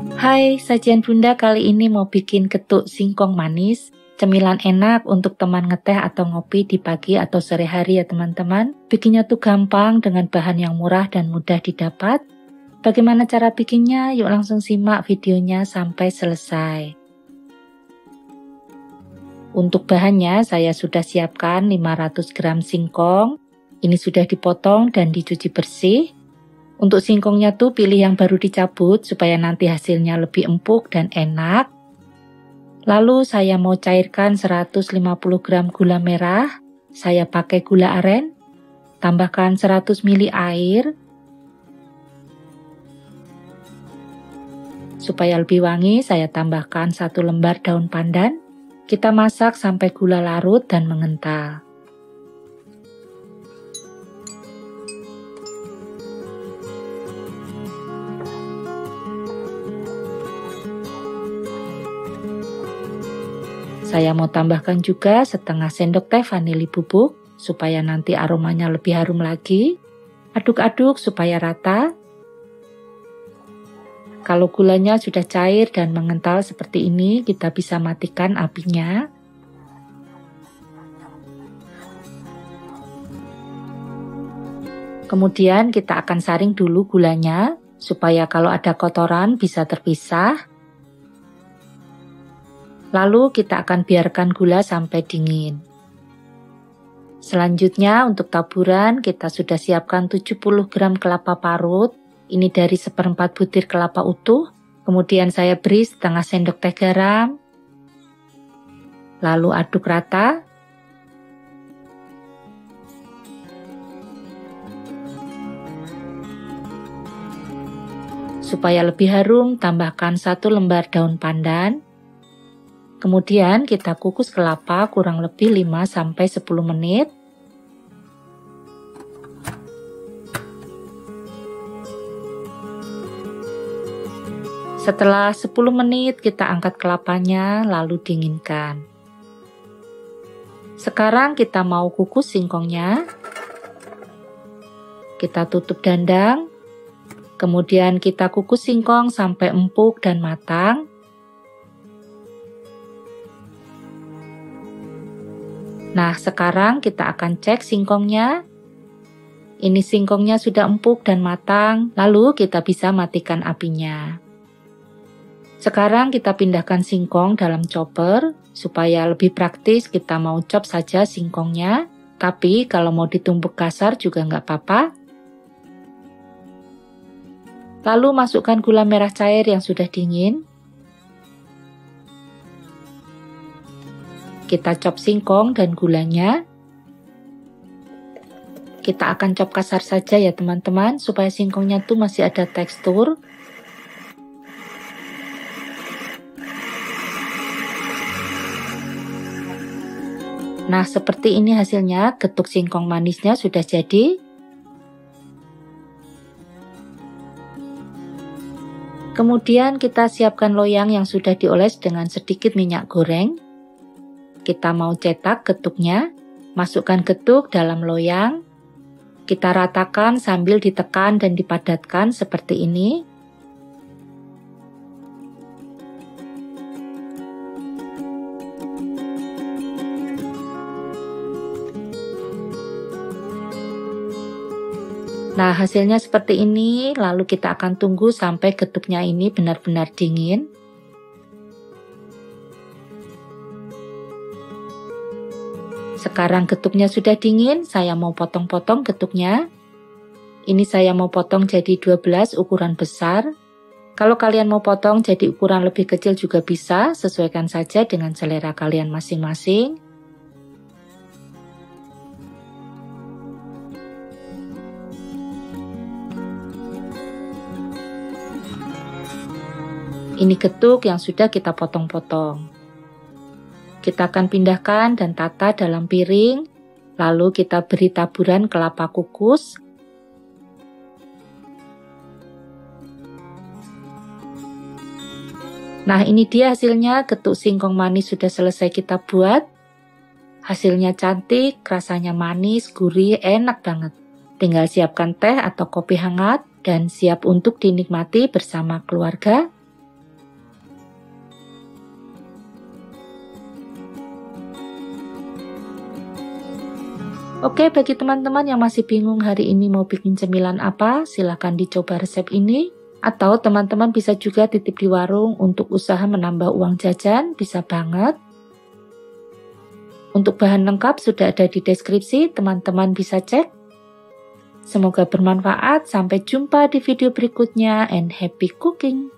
Hai, sajian Bunda kali ini mau bikin ketuk singkong manis. Cemilan enak untuk teman ngeteh atau ngopi di pagi atau sore hari ya teman-teman. Bikinnya tuh gampang dengan bahan yang murah dan mudah didapat. Bagaimana cara bikinnya? Yuk langsung simak videonya sampai selesai. Untuk bahannya saya sudah siapkan 500 gram singkong. Ini sudah dipotong dan dicuci bersih. Untuk singkongnya tuh pilih yang baru dicabut supaya nanti hasilnya lebih empuk dan enak. Lalu saya mau cairkan 150 gram gula merah. Saya pakai gula aren. Tambahkan 100 ml air. Supaya lebih wangi, saya tambahkan satu lembar daun pandan. Kita masak sampai gula larut dan mengental. Saya mau tambahkan juga setengah sendok teh vanili bubuk supaya nanti aromanya lebih harum lagi. Aduk-aduk supaya rata. Kalau gulanya sudah cair dan mengental seperti ini, kita bisa matikan apinya. Kemudian kita akan saring dulu gulanya supaya kalau ada kotoran bisa terpisah. Lalu kita akan biarkan gula sampai dingin. Selanjutnya untuk taburan kita sudah siapkan 70 gram kelapa parut. Ini dari seperempat butir kelapa utuh. Kemudian saya beri setengah sendok teh garam. Lalu aduk rata. Supaya lebih harum, tambahkan satu lembar daun pandan Kemudian kita kukus kelapa kurang lebih 5-10 menit. Setelah 10 menit kita angkat kelapanya lalu dinginkan. Sekarang kita mau kukus singkongnya. Kita tutup dandang. Kemudian kita kukus singkong sampai empuk dan matang. Nah, sekarang kita akan cek singkongnya. Ini singkongnya sudah empuk dan matang, lalu kita bisa matikan apinya. Sekarang kita pindahkan singkong dalam chopper, supaya lebih praktis kita mau chop saja singkongnya, tapi kalau mau ditumbuk kasar juga nggak apa-apa. Lalu masukkan gula merah cair yang sudah dingin, Kita chop singkong dan gulanya. Kita akan chop kasar saja ya teman-teman, supaya singkongnya tuh masih ada tekstur. Nah, seperti ini hasilnya, getuk singkong manisnya sudah jadi. Kemudian kita siapkan loyang yang sudah dioles dengan sedikit minyak goreng kita mau cetak getuknya, masukkan getuk dalam loyang, kita ratakan sambil ditekan dan dipadatkan seperti ini. Nah, hasilnya seperti ini, lalu kita akan tunggu sampai getuknya ini benar-benar dingin. Sekarang getuknya sudah dingin, saya mau potong-potong getuknya. Ini saya mau potong jadi 12 ukuran besar. Kalau kalian mau potong jadi ukuran lebih kecil juga bisa, sesuaikan saja dengan selera kalian masing-masing. Ini getuk yang sudah kita potong-potong. Kita akan pindahkan dan tata dalam piring, lalu kita beri taburan kelapa kukus. Nah ini dia hasilnya, getuk singkong manis sudah selesai kita buat. Hasilnya cantik, rasanya manis, gurih, enak banget. Tinggal siapkan teh atau kopi hangat dan siap untuk dinikmati bersama keluarga Oke, bagi teman-teman yang masih bingung hari ini mau bikin cemilan apa, silahkan dicoba resep ini. Atau teman-teman bisa juga titip di warung untuk usaha menambah uang jajan, bisa banget. Untuk bahan lengkap sudah ada di deskripsi, teman-teman bisa cek. Semoga bermanfaat, sampai jumpa di video berikutnya and happy cooking!